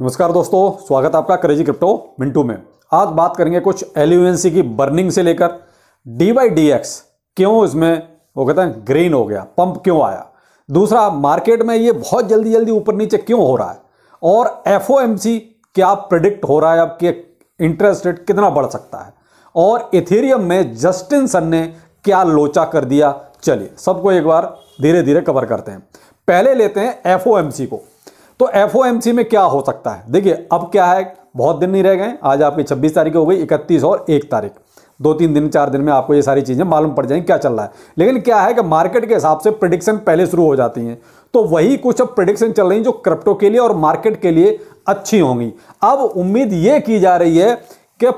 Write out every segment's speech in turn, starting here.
नमस्कार दोस्तों, स्वागत है आपका क्रेजी क्रिप्टो मिंटू में। आज बात करेंगे कुछ एलयूएनसी की बर्निंग से लेकर डी बाई डी एक्स क्यों इसमें वो कहते हैं ग्रीन हो गया, पंप क्यों आया? दूसरा, मार्केट में ये बहुत जल्दी जल्दी ऊपर नीचे क्यों हो रहा है? और एफओएमसी क्या प्रिडिक्ट हो रहा है, अब कि इंटरेस्ट रेट कितना बढ़ सकता है? और इथेरियम में जस्टिन सन ने क्या लोचा कर दिया? चलिए, सबको एक बार धीरे धीरे कवर करते हैं। पहले लेते हैं एफओएमसी को। तो एफओएमसी में क्या हो सकता है? देखिए, अब क्या है? बहुत दिन नहीं रह गए, आज आपकी 26 तारीख हो गई 31 और एक तारीख। दो तीन दिन, चार दिन में आपको ये सारी चीज़ें मालूम पड़ जाएँगी क्या चल रहा है। लेकिन क्या है कि मार्केट के हिसाब से प्रिडिक्शन पहले शुरू हो जाती हैं। तो वही कुछ अब प्रिडिक्शन चल रही जो क्रिप्टो के लिए और मार्केट के लिए अच्छी होंगी। अब उम्मीद ये की जा रही है कि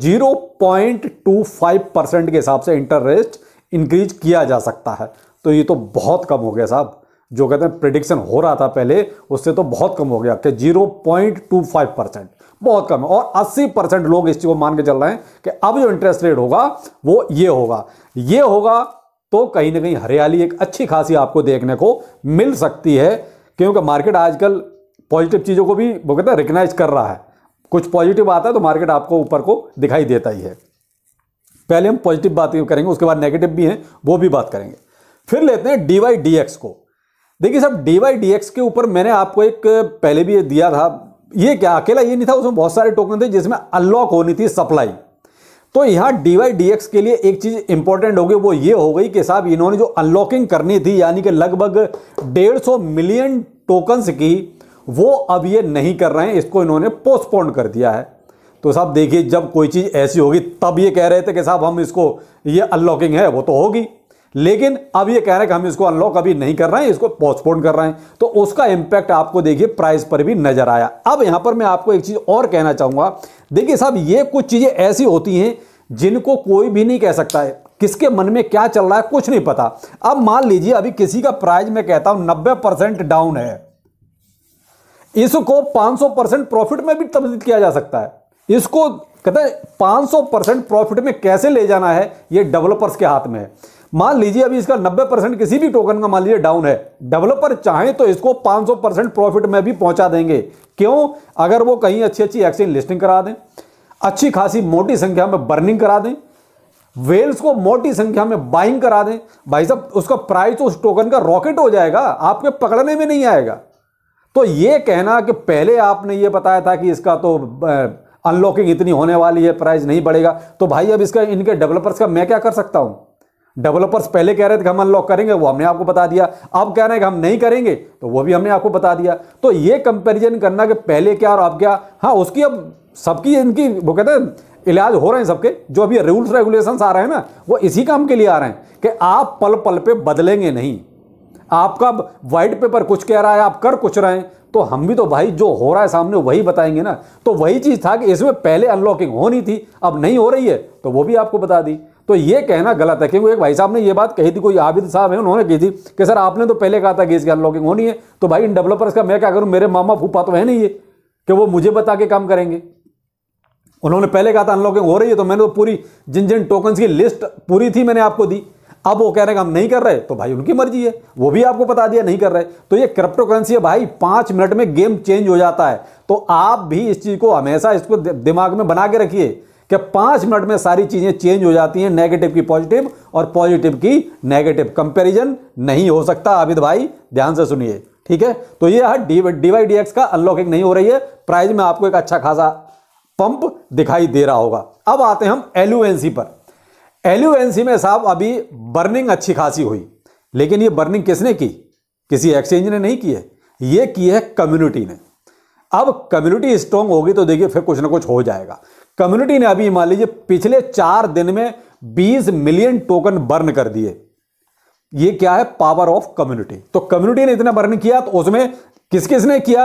zero point two five percent के हिसाब से इंटरेस्ट इंक्रीज किया जा सकता है। तो ये तो बहुत कम हो गया साहब। जो कहते हैं प्रिडिक्शन हो रहा था पहले, उससे तो बहुत कम हो गया, कि zero point two five percent बहुत कम है। और अस्सी परसेंट लोग इस चीज़ को मान के चल रहे हैं कि अब जो इंटरेस्ट रेट होगा, वो ये होगा। ये होगा तो कहीं ना कहीं हरियाली एक अच्छी खासी आपको देखने को मिल सकती है, क्योंकि मार्केट आजकल पॉजिटिव चीज़ों को भी, वो कहते हैं रिकनाइज कर रहा है। कुछ पॉजिटिव आता है तो मार्केट आपको ऊपर को दिखाई देता ही है। पहले हम पॉजिटिव बात करेंगे, उसके बाद नेगेटिव भी हैं, वो भी बात करेंगे। फिर लेते हैं डी वाई डी एक्स को। देखिए साहब डी वाई डी एक्स के ऊपर मैंने आपको एक पहले भी दिया था। ये क्या, अकेला ये नहीं था, उसमें बहुत सारे टोकन थे जिसमें अनलॉक होनी थी सप्लाई तो यहाँ डी वाई डी एक्स के लिए एक चीज़ इंपॉर्टेंट होगी वो ये हो गई कि साहब, इन्होंने जो अनलॉकिंग करनी थी, यानी कि लगभग डेढ़ सौ मिलियन टोकन्स की, वो अब ये नहीं कर रहे हैं, इसको इन्होंने पोस्टपोन कर दिया है। तो साहब, देखिए, जब कोई चीज़ ऐसी होगी, तब ये कह रहे थे कि साहब, हम इसको, ये अनलॉकिंग है, वो तो होगी। लेकिन अब ये कह रहे हैं कि हम इसको अनलॉक अभी नहीं कर रहे हैं, इसको पोस्टपोन कर रहे हैं। तो उसका इंपैक्ट आपको देखिए प्राइस पर भी नज़र आया। अब यहाँ पर मैं आपको एक चीज़ और कहना चाहूँगा। देखिए साहब, ये कुछ चीज़ें ऐसी होती हैं जिनको कोई भी नहीं कह सकता है। किसके मन में क्या चल रहा है, कुछ नहीं पता। अब मान लीजिए, अभी किसी का प्राइस मैं कहता हूँ, नब्बे परसेंट डाउन है। इसको 500 परसेंट प्रॉफिट में भी तब्दील किया जा सकता है। इसको कहते हैं 500 परसेंट प्रॉफिट में कैसे ले जाना है, ये डेवलपर्स के हाथ में है। मान लीजिए अभी इसका 90 परसेंट किसी भी टोकन का मान लीजिए डाउन है डेवलपर चाहे तो इसको 500 परसेंट प्रॉफिट में भी पहुँचा देंगे। क्यों? अगर वो कहीं अच्छी अच्छी एक्सचेंज लिस्टिंग करा दें, अच्छी खासी मोटी संख्या में बर्निंग करा दें वेल्स को मोटी संख्या में बाइंग करा दें, भाई साहब, उसका प्राइस उस टोकन का रॉकेट हो जाएगा, आपके पकड़ने में नहीं आएगा। तो ये कहना कि पहले आपने ये बताया था कि इसका तो अनलॉकिंग इतनी होने वाली है प्राइस नहीं बढ़ेगा। तो भाई अब इसका, इनके डेवलपर्स का मैं क्या कर सकता हूँ? डेवलपर्स पहले कह रहे थे कि हम अनलॉक करेंगे, वो हमने आपको बता दिया। अब कह रहे हैं कि हम नहीं करेंगे तो वो भी हमने आपको बता दिया। तो ये कंपैरिजन करना कि पहले क्या और अब क्या। हाँ उसकी अब सबकी इनकी, वो कहते हैं, इलाज हो रहे हैं सबके। जो अभी रूल्स रेगुलेशंस आ रहे हैं ना, वो इसी काम के लिए आ रहे हैं कि आप पल पल पे बदलेंगे नहीं। आपका व्हाइट पेपर कुछ कह रहा है, आप कर कुछ रहे हैं तो हम भी तो भाई जो हो रहा है सामने वही बताएँगे ना। तो वही चीज़ था कि इसमें पहले अनलॉकिंग होनी थी, अब नहीं हो रही है तो वो भी आपको बता दी। तो ये कहना गलत है, क्योंकि एक भाई साहब ने ये बात कही थी, कोई आबिद साहब है, उन्होंने की थी कि, सर, आपने तो पहले कहा था कि इसकी अनलॉकिंग होनी है तो भाई इन डेवलपर्स का मैं क्या करूँ, मेरे मामा फूफा तो है नहीं ये, कि वो मुझे बता के काम करेंगे? उन्होंने पहले कहा था अनलॉकिंग हो रही है तो मैंने तो पूरी जिन जिन टोकन की लिस्ट पूरी थी मैंने आपको दी, अब वो कह रहे हैं हम नहीं कर रहे तो भाई उनकी मर्ज़ी है, वो भी आपको बता दिया नहीं कर रहे। तो ये क्रिप्टो करेंसी है भाई, पाँच मिनट में गेम चेंज हो जाता है तो आप भी इस चीज़ को हमेशा इसको दिमाग में बना के रखिए। कि पाँच मिनट में सारी चीज़ें चेंज हो जाती हैं नेगेटिव की पॉजिटिव और पॉजिटिव की नेगेटिव कंपैरिजन नहीं हो सकता, आबिद भाई, ध्यान से सुनिए, ठीक है? तो ये है डीवाई डी का अनलॉकिंग नहीं हो रही है। प्राइस में आपको एक अच्छा खासा पंप दिखाई दे रहा होगा। अब आते हैं हम एलयूएनसी पर। एलयूएनसी में साहब अभी बर्निंग अच्छी खासी हुई, लेकिन ये बर्निंग किसने की? किसी एक्सचेंज ने नहीं की है। ये की है कम्युनिटी ने। अब कम्युनिटी स्ट्रांग होगी तो देखिए फिर कुछ ना कुछ हो जाएगा। कम्युनिटी ने अभी मान लीजिए पिछले चार दिन में 20 मिलियन टोकन बर्न कर दिए। ये क्या है? Power of community. तो कम्युनिटी ने इतना बर्न किया तो उसमें किस किस ने किया?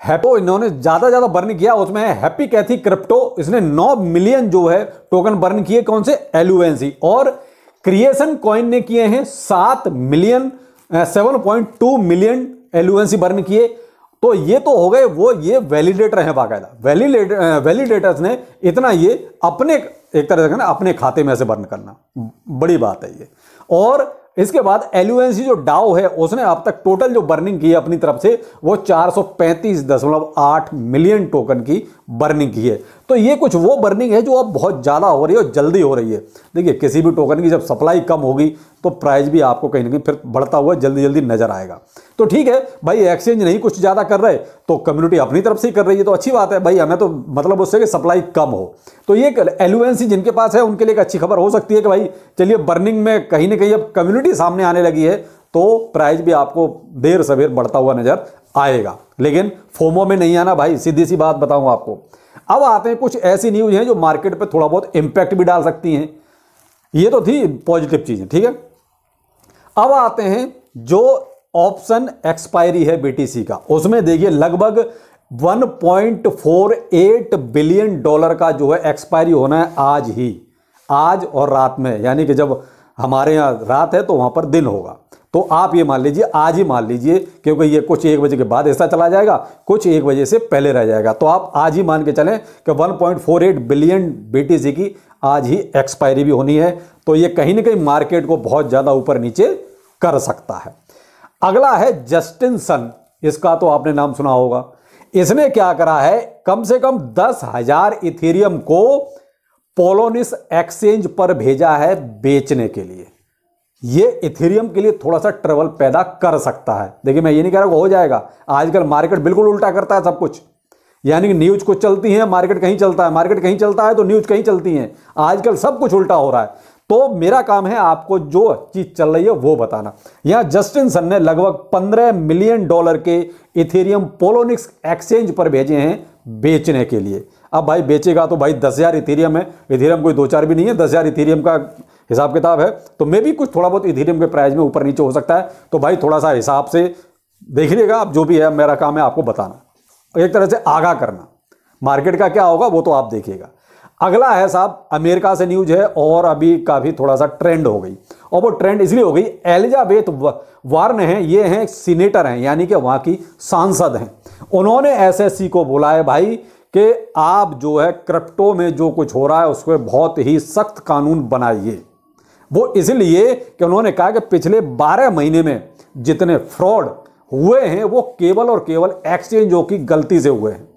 हैपो इन्होंने ज़्यादा ज़्यादा बर्न किया। उसमें हैप्पी कैथी क्रिप्टो, इसने 9 मिलियन जो है टोकन बर्न किए। कौन से? एलयूएनसी। और क्रिएशन कॉइन ने किए हैं सात million seven point two million LUNC burn किए। तो ये तो हो गए वो, ये वैलिडेटर हैं बाकायदा। वैलिडेटर वैलिडेटर्स ने इतना ये अपने, एक तरह से ना अपने खाते में से बर्न करना। बड़ी बात है ये। और इसके बाद एलयूएनसी जो डाओ है, उसने अब तक टोटल जो बर्निंग की है अपनी तरफ़ से, वो 435.8 मिलियन टोकन की बर्निंग की है। तो ये कुछ वो बर्निंग है जो अब बहुत ज़्यादा हो रही है और जल्दी हो रही है। देखिए, किसी भी टोकन की जब सप्लाई कम होगी तो प्राइस भी आपको कहीं ना कहीं फिर बढ़ता हुआ जल्दी जल्दी नज़र आएगा। तो ठीक है, भाई एक्सचेंज नहीं कुछ ज़्यादा कर रहे तो कम्युनिटी अपनी तरफ़ से ही कर रही है तो अच्छी बात है। भाई, हमें तो मतलब उससे कि सप्लाई कम हो। तो ये एलुएंसी जिनके पास है, उनके लिए एक अच्छी खबर हो सकती है कि भाई, चलिए बर्निंग में कहीं ना कहीं अब कम्युनिटी सामने आने लगी है तो प्राइस भी आपको देर सवेर बढ़ता हुआ नज़र आएगा। लेकिन फोमो में नहीं आना, भाई, सीधी सी बात बताऊँ आपको। अब आते हैं कुछ ऐसी न्यूज़ हैं जो मार्केट पर थोड़ा बहुत इंपैक्ट भी डाल सकती हैं। ये तो थी पॉजिटिव चीज़ें, ठीक है? अब आते हैं जो ऑप्शन एक्सपायरी है बीटीसी का। उसमें देखिए लगभग 1.48 बिलियन डॉलर का जो है एक्सपायरी होना है आज ही, आज और रात में। यानी कि जब हमारे यहाँ रात है तो वहाँ पर दिन होगा। तो आप ये मान लीजिए, आज ही मान लीजिए, क्योंकि ये कुछ एक बजे के बाद ऐसा चला जाएगा, कुछ एक बजे से पहले रह जाएगा। तो आप आज ही मान के चलें कि 1.48 बिलियन बीटीसी की आज ही एक्सपायरी भी होनी है तो ये कहीं ना कहीं मार्केट को बहुत ज़्यादा ऊपर नीचे कर सकता है। अगला है जस्टिन सन, इसका तो आपने नाम सुना होगा। इसने क्या करा है, कम से कम दस हज़ार इथेरियम को पोलोनिस एक्सचेंज पर भेजा है बेचने के लिए। ये इथेरियम के लिए थोड़ा सा ट्रबल पैदा कर सकता है। देखिए, मैं ये नहीं कह रहा हो जाएगा। आजकल मार्केट बिल्कुल उल्टा करता है सब कुछ। यानी कि न्यूज़ कुछ चलती है मार्केट कहीं चलता है मार्केट कहीं चलता है तो न्यूज़ कहीं चलती है। आजकल सब कुछ उल्टा हो रहा है। तो मेरा काम है आपको जो चीज़ चल रही है वो बताना। यहाँ जस्टिन सन ने लगभग 15 मिलियन डॉलर के इथेरियम पोलोनिक्स एक्सचेंज पर भेजे हैं बेचने के लिए। अब भाई बेचेगा तो भाई दस हज़ार इथेरियम है। इथेरियम कोई दो चार भी नहीं है, दस हज़ार इथेरियम का हिसाब किताब है। तो मे भी कुछ थोड़ा बहुत इथेरियम के प्राइस में ऊपर नीचे हो सकता है। तो भाई थोड़ा सा हिसाब से देख लीजिएगा आप जो भी है, मेरा काम है आपको बताना। एक तरह से आगाह करना। मार्केट का क्या होगा, वो तो आप देखिएगा। अगला है साहब, अमेरिका से न्यूज़ है और अभी काफ़ी थोड़ा सा ट्रेंड हो गई। और वो ट्रेंड इसलिए हो गई, एलिजाबेथ वार्न है, ये हैं सीनेटर हैं, यानी कि वहाँ की सांसद हैं। उन्होंने एसएससी को बोला है भाई कि आप जो है क्रिप्टो में जो कुछ हो रहा है उसको बहुत ही सख्त कानून बनाइए। वो इसलिए कि उन्होंने कहा कि पिछले 12 महीने में जितने फ्रॉड हुए हैं, वो केवल और केवल एक्सचेंजों की गलती से हुए हैं।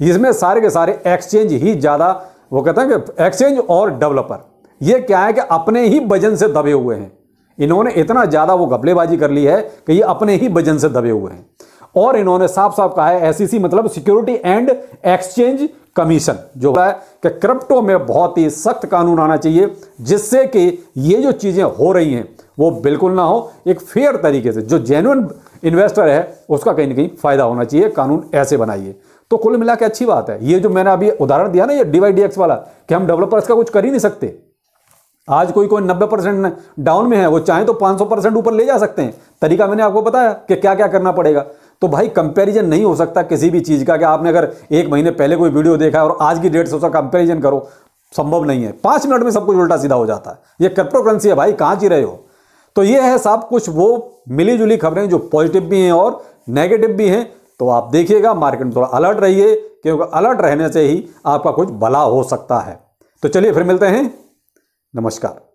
इसमें सारे के सारे एक्सचेंज ही ज़्यादा, वो कहते हैं कि एक्सचेंज और डेवलपर। ये क्या है कि अपने ही वज़न से दबे हुए हैं। इन्होंने इतना ज़्यादा वो घपलेबाजी कर ली है कि ये अपने ही वज़न से दबे हुए हैं। और इन्होंने साफ़ साफ़ कहा है एसईसी मतलब सिक्योरिटी एंड एक्सचेंज कमीशन जो है कि क्रिप्टो में बहुत ही सख्त कानून आना चाहिए, जिससे कि ये जो चीज़ें हो रही हैं, वो बिल्कुल ना हो। एक फेयर तरीके से जो जेन्युन इन्वेस्टर है, उसका कहीं ना कहीं फ़ायदा होना चाहिए, कानून ऐसे बनाइए। तो कुल मिला के अच्छी बात है। ये जो मैंने अभी उदाहरण दिया ना, ये डीवाईडीएक्स वाला, कि हम डेवलपर्स का कुछ कर ही नहीं सकते। आज कोई कोई नब्बे परसेंट डाउन में है, वो चाहे तो पाँच सौ परसेंट ऊपर ले जा सकते हैं। तरीका मैंने आपको बताया कि क्या क्या करना पड़ेगा। तो भाई कंपैरिजन नहीं हो सकता किसी भी चीज़ का कि आपने अगर एक महीने पहले कोई वीडियो देखा और आज की डेट से उसका कंपेरिजन करो, संभव नहीं है। पाँच मिनट में सब कुछ उल्टा सीधा हो जाता है। ये क्रिप्टो करेंसी है भाई, कहाँ जी रहे हो? तो ये है सब कुछ, वो मिली जुली खबरें जो पॉजिटिव भी हैं और नेगेटिव भी हैं। तो आप देखिएगा मार्केट में थोड़ा अलर्ट रहिए, क्योंकि अलर्ट रहने से ही आपका कुछ भला हो सकता है। तो चलिए फिर मिलते हैं। नमस्कार।